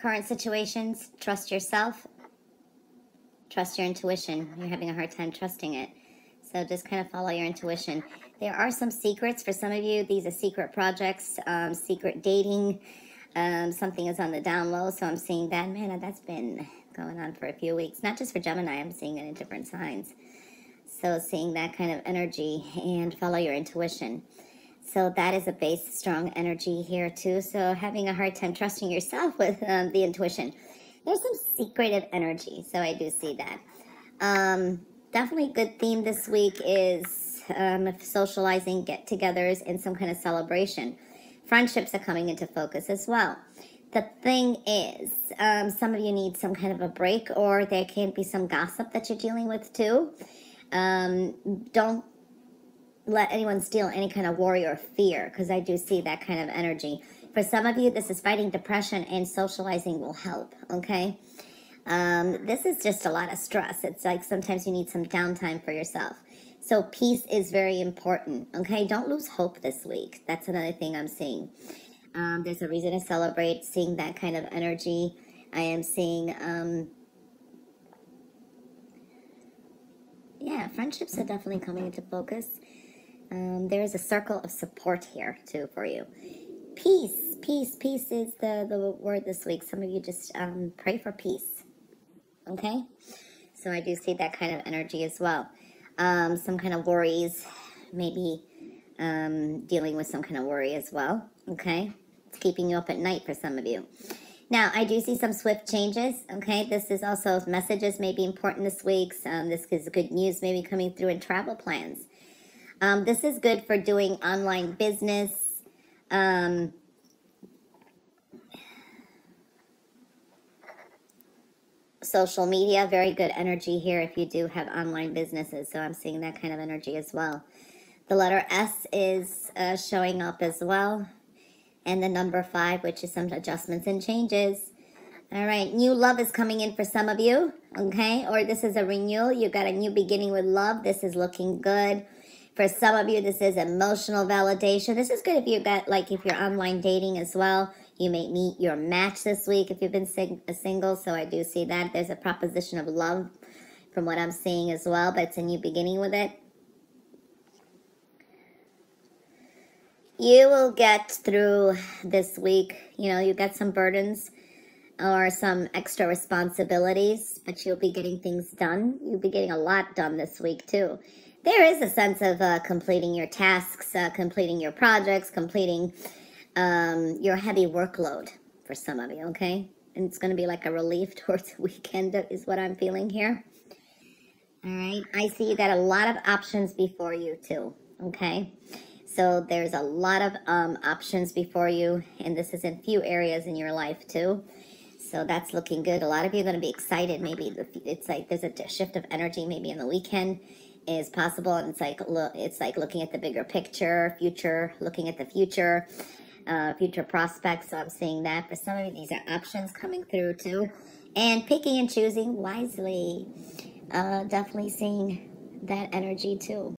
current situations, trust yourself, trust your intuition. You're having a hard time trusting it. So just kind of follow your intuition. There are some secrets for some of you. These are secret projects, um, secret dating. Um, something is on the down low. So I'm seeing that. Man, that's been going on for a few weeks. Not just for Gemini. I'm seeing it in different signs. So seeing that kind of energy and follow your intuition. So that is a base, strong energy here too. So having a hard time trusting yourself with um, the intuition. There's some secretive energy. So I do see that. Um, definitely good theme this week is um, socializing, get-togethers, and some kind of celebration. Friendships are coming into focus as well. The thing is, um, some of you need some kind of a break, or there can be some gossip that you're dealing with too. Um, don't let anyone steal any kind of worry or fear, because I do see that kind of energy. For some of you, this is fighting depression, and socializing will help, okay? Um, this is just a lot of stress. It's like sometimes you need some downtime for yourself. So peace is very important, okay? Don't lose hope this week. That's another thing I'm seeing. Um, there's a reason to celebrate, seeing that kind of energy. I am seeing, um, yeah, friendships are definitely coming into focus. Um, there is a circle of support here, too, for you. Peace, peace, peace is the, the word this week. Some of you just um, pray for peace okay? So I do see that kind of energy as well. Um, some kind of worries, maybe um, dealing with some kind of worry as well, okay? It's keeping you up at night for some of you. Now, I do see some swift changes, okay? This is also messages may be important this week. Um, this is good news maybe coming through in travel plans. Um, this is good for doing online business, um, social media, very good energy here if you do have online businesses. So I'm seeing that kind of energy as well. The letter S is uh, showing up as well. And the number five, which is some adjustments and changes. All right, new love is coming in for some of you, okay? Or this is a renewal. You got a new beginning with love. This is looking good. For some of you, this is emotional validation. This is good if you got, like, if you're online dating as well. You may meet your match this week if you've been sing a single, so I do see that. There's a proposition of love from what I'm seeing as well, but it's a new beginning with it. You will get through this week. You know, you got some burdens or some extra responsibilities, but you'll be getting things done. You'll be getting a lot done this week, too. There is a sense of uh, completing your tasks, uh, completing your projects, completing um, your heavy workload for some of you, okay? And it's going to be like a relief towards the weekend is what I'm feeling here. All right. I see you got a lot of options before you too, okay? So there's a lot of um, options before you, and this is in few areas in your life too. So that's looking good. A lot of you are going to be excited. Maybe it's like there's a shift of energy maybe in the weekend is possible. And it's like, look, it's like looking at the bigger picture, future, looking at the future uh, future prospects. So I'm seeing that. For some of these are options coming through too. And picking and choosing wisely. Uh, definitely seeing that energy too.